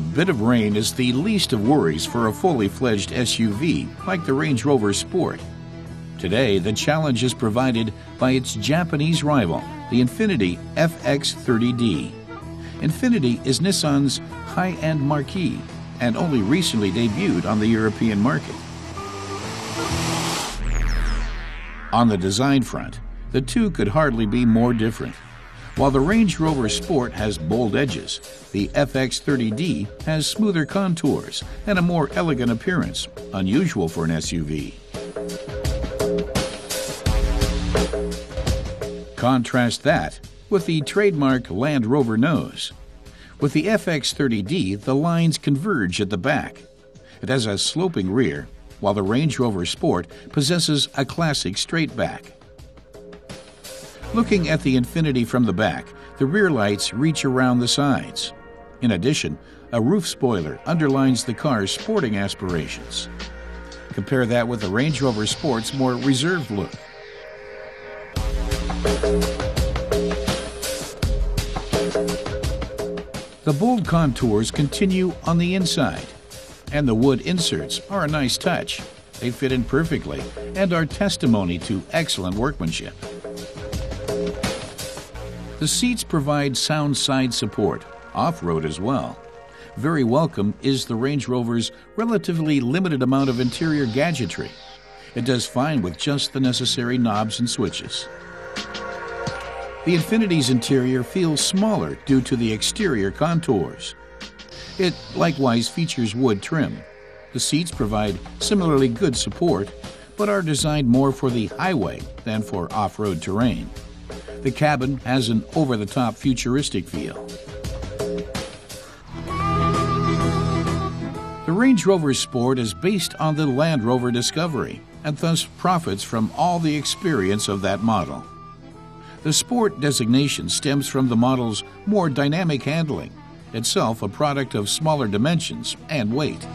bit of rain is the least of worries for a fully fledged SUV like the Range Rover Sport. Today, the challenge is provided by its Japanese rival, the Infiniti FX30D. Infiniti is Nissan's high end marquee and only recently debuted on the European market. On the design front, the two could hardly be more different. While the Range Rover Sport has bold edges, the FX30D has smoother contours and a more elegant appearance, unusual for an SUV. Contrast that with the trademark Land Rover nose. With the FX30D, the lines converge at the back. It has a sloping rear, while the Range Rover Sport possesses a classic straight back. Looking at the Infiniti from the back, the rear lights reach around the sides. In addition, a roof spoiler underlines the car's sporting aspirations. Compare that with the Range Rover Sport's more reserved look. The bold contours continue on the inside, and the wood inserts are a nice touch. They fit in perfectly and are testimony to excellent workmanship. The seats provide sound side support, off road as well. Very welcome is the Range Rover's relatively limited amount of interior gadgetry. It does fine with just the necessary knobs and switches. The Infiniti's interior feels smaller due to the exterior contours. It likewise features wood trim. The seats provide similarly good support, but are designed more for the highway than for off road terrain. The cabin has an over the top futuristic feel. The Range Rover Sport is based on the Land Rover Discovery and thus profits from all the experience of that model. The Sport designation stems from the model's more dynamic handling, itself a product of smaller dimensions and weight.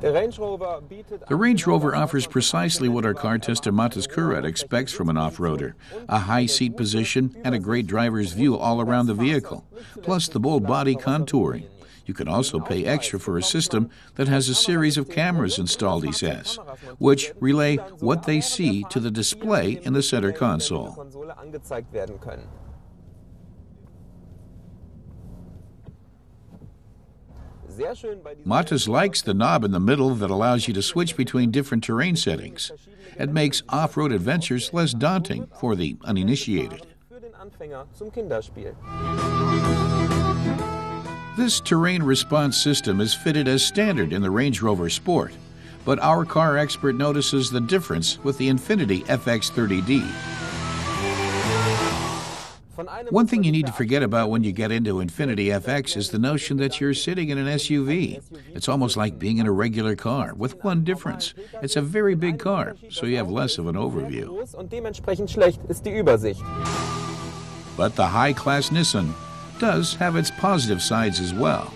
The Range Rover offers precisely what our car tester Matas Kurat expects from an off-roader, a high seat position and a great driver's view all around the vehicle, plus the bold body contouring. You can also pay extra for a system that has a series of cameras installed, he says, which relay what they see to the display in the center console. Matas likes the knob in the middle that allows you to switch between different terrain settings. It makes off road adventures less daunting for the uninitiated. This terrain response system is fitted as standard in the Range Rover Sport, but our car expert notices the difference with the Infiniti FX30D. One thing you need to forget about when you get into Infiniti FX is the notion that you're sitting in an SUV. It's almost like being in a regular car, with one difference. It's a very big car, so you have less of an overview. But the high class Nissan does have its positive sides as well.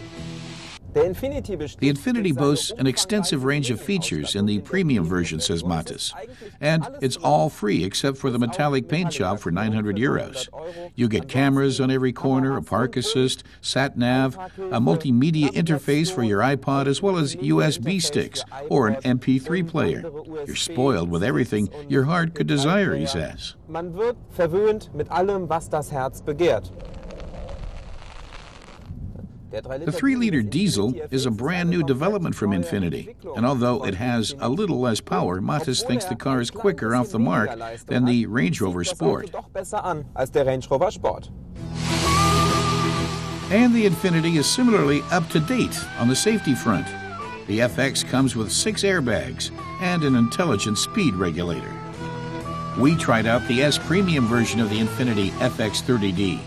The Infiniti boasts an extensive range of features in the premium version, says Matas. And it's all free except for the metallic paint job for 900 euros. You get cameras on every corner, a park assist, sat nav, a multimedia interface for your iPod, as well as USB sticks or an MP3 player. You're spoiled with everything your heart could desire, he says. Man wird verwöhnt mit allem, was das Herz begehrt. The 3 liter diesel is a brand new development from Infiniti, and although it has a little less power, Matas thinks the car is quicker off the mark than the Range Rover Sport. And the Infiniti is similarly up to date on the safety front. The FX comes with six airbags and an intelligent speed regulator. We tried out the S Premium version of the Infiniti FX30D.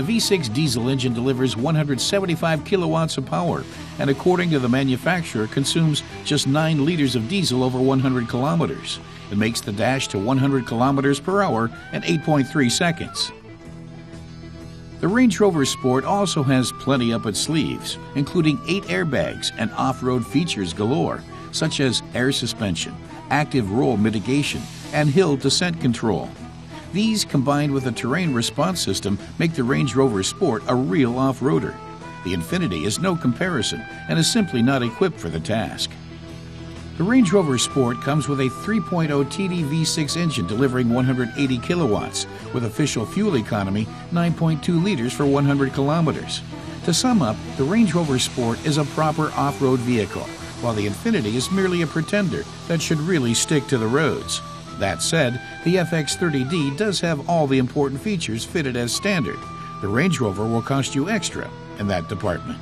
The V6 diesel engine delivers 175 kilowatts of power and, according to the manufacturer, consumes just 9 liters of diesel over 100 kilometers. It makes the dash to 100 kilometers per hour in 8.3 seconds. The Range Rover Sport also has plenty up its sleeves, including 8 airbags and off road features galore, such as air suspension, active roll mitigation, and hill descent control. These, combined with a terrain response system, make the Range Rover Sport a real off roader. The Infiniti is no comparison and is simply not equipped for the task. The Range Rover Sport comes with a 3.0 TD V6 engine delivering 180 kilowatts, with official fuel economy 9.2 liters for 100 kilometers. To sum up, the Range Rover Sport is a proper off road vehicle, while the Infiniti is merely a pretender that should really stick to the roads. That said, the FX30D does have all the important features fitted as standard. The Range Rover will cost you extra in that department.